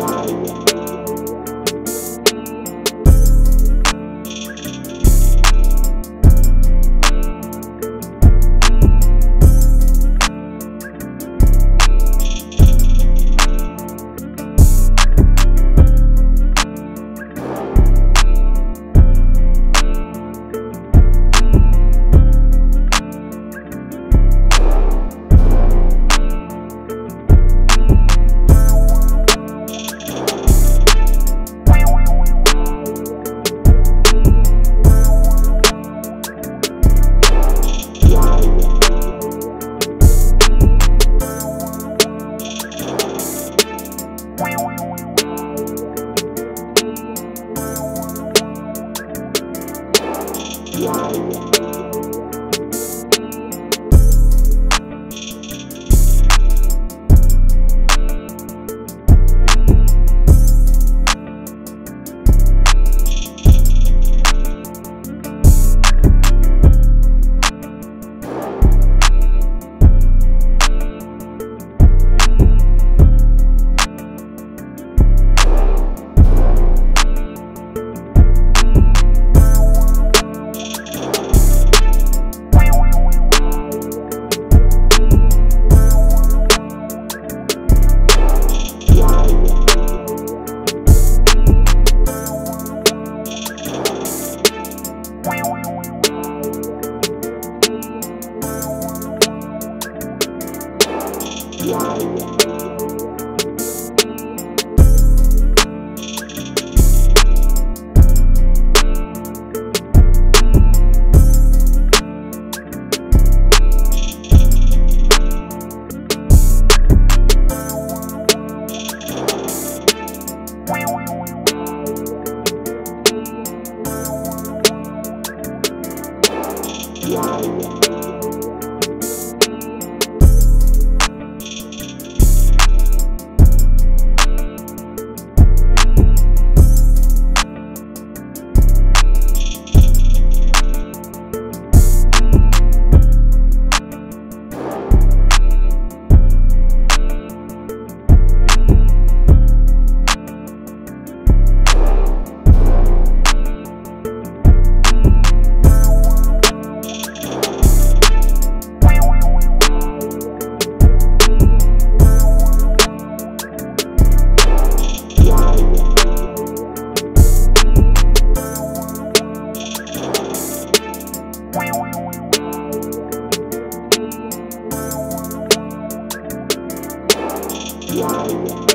Wow. Yeah. Yeah. Wow.